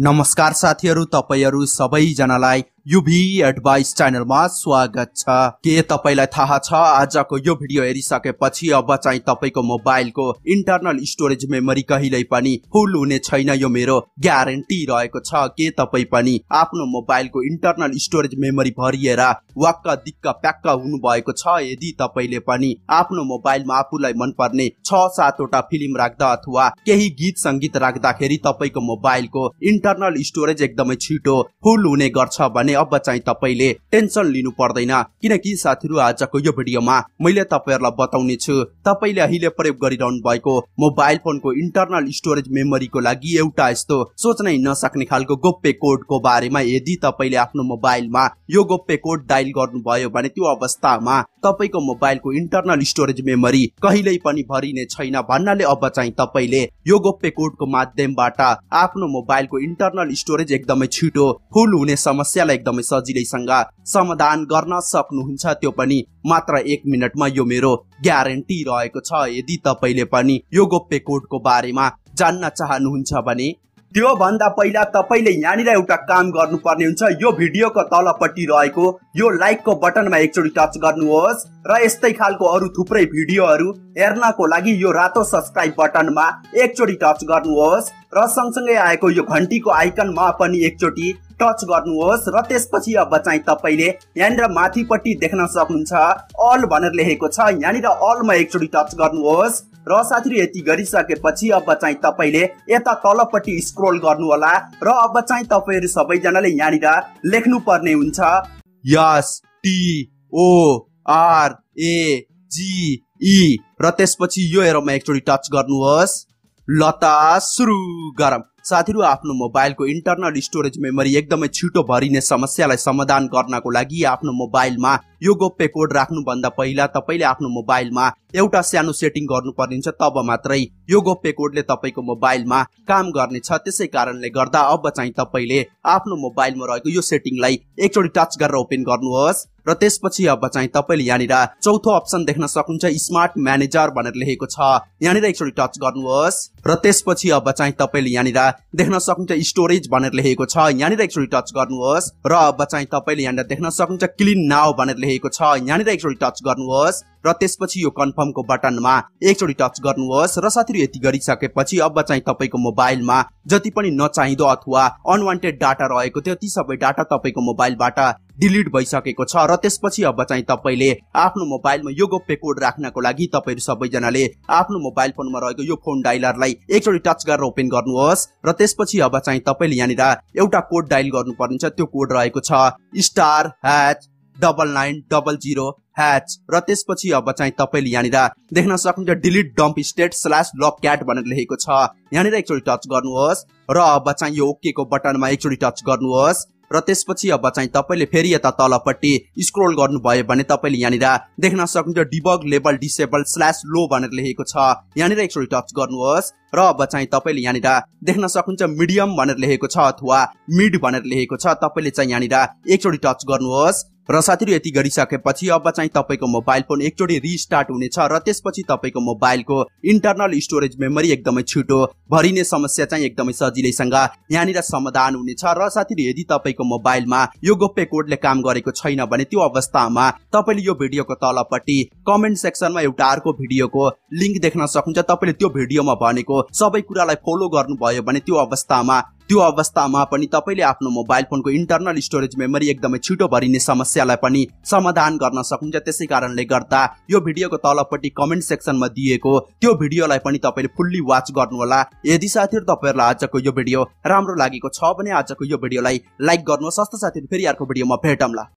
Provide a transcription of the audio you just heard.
नमस्कार साथीहरू तपाईँहरू सबैजनालाई युभी एडभाइस च्यानलमा स्वागत छ। के तपाईँलाई थाहा छ? आजको यो भिडियो हेरिसकेपछि अब चाहिँ तपाईँको मोबाइलको इन्टरनल स्टोरेज मेमोरी कहिल्यै पनि फुल हुने छैन यो मेरो ग्यारेन्टी रहेको छ। के तपाईँ पनि आफ्नो मोबाइलको इन्टरनल स्टोरेज मेमोरी भरिएर वाक्क दिक्क प्याक्क हुनु भएको छ? यदि तपाईँले पनि आफ्नो मोबाइलमा आफूलाई मनपर्ने छ सातवटा फिल्म राख्दा अथवा केही गीत सङ्गीत राख्दाखेरि तपाईँको मोबाइलको इन्टरनल स्टोरेज एकदमै छिटो फुल हुने गर्छ भने अब चाहिँ तपाईँले टेन्सन लिनु पर्दैन। किनकि साथीहरू आजको यो भिडियोमा मैले तपाईँहरूलाई बताउने छु तपाईँले अहिले प्रयोग गरिरहनु भएको मोबाइल फोनको इन्टरनल स्टोरेज मेमोरीको लागि एउटा यस्तो सोच्नै नसक्ने खालको गोप्य कोडको बारेमा यदि तपाईँले आफ्नो मोबाइलमा यो गोप्य कोड डायल गर्नुभयो भने त्यो अवस्थामा तपाईँको मोबाइलको इन्टरनल स्टोरेज मेमोरी कहिल्यै पनि भरिने छैन भन्नाले अब चाहिँ तपाईँले यो गोप्य कोडको माध्यमबाट आफ्नो मोबाइलको इन्टरनल स्टोरेज एकदमै छिटो फुल हुने समस्यालाई एकदमै सजिलैसँग समाधान गर्न सक्नुहुन्छ। त्यो पनि मात्र एक मिनटमा यो मेरो ग्यारेन्टी रहेको छ। यदि तपाईँले पनि यो गोप्य कोडको बारेमा जान्न चाहनुहुन्छ भने त्यो भन्दा पहिला तपाईँले यहाँनिर एउटा काम गर्नुपर्ने हुन्छ। यो भिडियोको तलपट्टि रहेको यो लाइकको बटनमा एकचोटि टच गर्नुहोस् र यस्तै खालको अरू थुप्रै भिडियोहरू हेर्नको लागि यो रातो सब्सक्राइब बटनमा एकचोटि टच गर्नुहोस् र सँगसँगै आएको यो घन्टीको आइकनमा पनि एकचोटि टच गर्नुहोस् र त्यसपछि अब चाहिँ तपाईँले यहाँनिर माथिपट्टि देख्न सक्नुहुन्छ अल भनेर लेखेको छ। यहाँनिर अलमा एकचोटि टच गर्नुहोस् र साथीहरू यति गरिसकेपछि अब चाहिँ तपाईँले यता तलपट्टि स्क्रोल गर्नु होला र अब चाहिँ तपाईँहरू सबैजनाले यहाँनिर लेख्नु पर्ने हुन्छ। यस टी ओ आर ए जी ई र त्यसपछि यो हेरोमा एकचोटि टच गर्नुहोस्। लता सुरु गरम साथीहरू आफ्नो मोबाइलको इन्टरनल स्टोरेज मेमोरी एकदमै छिटो भरिने समस्यालाई समाधान गर्नको लागि आफ्नो मोबाइलमा यो गोप्य कोड राख्नुभन्दा पहिला तपाईँले आफ्नो मोबाइलमा एउटा सानो सेटिङ गर्नुपर्ने हुन्छ तब मात्रै यो गोप्य कोडले तपाईँको मोबाइलमा काम गर्नेछ। त्यसै कारणले गर्दा अब चाहिँ तपाईँले आफ्नो मोबाइलमा रहेको यो सेटिङलाई एकचोटि टच गरेर ओपन गर्नुहोस् र त्यसपछि अब चाहिँ तपाईँले यहाँनिर चौथो अप्सन देख्न सक्नुहुन्छ स्मार्ट म्यानेजर भनेर लेखेको छ। यहाँनिर एकचोटि टच गर्नुहोस् र त्यसपछि अब चाहिँ तपाईँले यहाँनिर देख्न सक्नुहुन्छ स्टोरेज भनेर लेखेको छ। यहाँनिर एकचोटि टच गर्नुहोस् र अब चाहिँ तपाईँले यहाँनिर देख्न सक्नुहुन्छ क्लिन नाउ भनेर लेखेको छ। यहाँनिर एकचोटि टच गर्नुहोस् र त्यसपछि यो कन्फर्मको बटनमा एकचोटि टच गर्नुहोस् र साथीहरू यति गरिसकेपछि अब चाहिँ तपाईँको मोबाइलमा जति पनि नचाहिँदो अथवा अनवान्टेड डाटा रहेको थियो ती सबै डाटा तपाईँको मोबाइलबाट डिलिट भइसकेको छ र त्यसपछि अब चाहिँ तपाईँले आफ्नो मोबाइलमा यो गोप्य कोड राख्नको लागि तपाईँहरू सबैजनाले आफ्नो मोबाइल फोनमा रहेको यो फोन डाइलरलाई एकचोटि टच गरेर ओपन गर्नुहोस् र त्यसपछि अब चाहिँ तपाईँले यहाँनिर एउटा कोड डायल गर्नुपर्ने त्यो कोड रहेको छ स्टार ह्याच डबल नाइन डबल जिरो ह्याच र त्यसपछि अब चाहिँ तपाईँले यहाँनिर देख्न सक्नुहुन्छ delete dump state slash log cat भनेर लेखेको छ। यहाँनिर एकचोटि टच गर्नुहोस् र अब चाहिँ यो ओकेको बटनमा एकचोटि टच गर्नुहोस् र त्यसपछि अब चाहिँ तपाईँले फेरि यता तलपट्टि स्क्रोल गर्नुभयो भने तपाईँले यहाँनिर देख्न सक्नुहुन्छ debug level disable slash low भनेर लेखेको छ। यहाँनिर एकचोटि टच गर्नुहोस् र अब चाहिँ तपाईँले यहाँनिर देख्न सक्नुहुन्छ मिडियम भनेर लेखेको छ अथवा मिड भनेर लेखेको छ। तपाईँले चाहिँ यहाँनिर एकचोटि टच गर्नुहोस् र साथीहरू यति गरिसकेपछि अब चाहिँ तपाईँको मोबाइल फोन एकचोटि रिस्टार्ट हुनेछ र त्यसपछि तपाईँको मोबाइलको इन्टरनल स्टोरेज मेमोरी एकदमै छिटो भरिने समस्या चाहिँ एकदमै सजिलैसँग यहाँनिर समाधान हुनेछ र साथीहरू यदि तपाईँको मोबाइलमा यो गोप्य कोडले काम गरेको छैन भने त्यो अवस्थामा तपाईँले यो भिडियोको तलपट्टि कमेन्ट सेक्सनमा एउटा अर्को भिडियोको लिङ्क देख्न सक्नुहुन्छ। तपाईँले त्यो भिडियोमा भनेको सबै कुरालाई फलो गर्नुभयो भने त्यो अवस्थामा त्यो अवस्थामा पनि तपाईँले आफ्नो मोबाइल फोनको इन्टरनल स्टोरेज मेमोरी एकदमै छिटो भरिने समस्यालाई पनि समाधान गर्न सक्नुहुन्छ। त्यसै कारणले गर्दा यो भिडियोको तलपट्टि कमेन्ट सेक्सनमा दिएको त्यो भिडियोलाई पनि तपाईँले फुल्ली वाच गर्नुहोला। यदि साथीहरू तपाईँहरूलाई आजको यो भिडियो राम्रो लागेको छ भने आजको यो भिडियोलाई लाइक गर्नुहोस्। सस्तो साथीहरू फेरि अर्को भिडियोमा भेटौँला।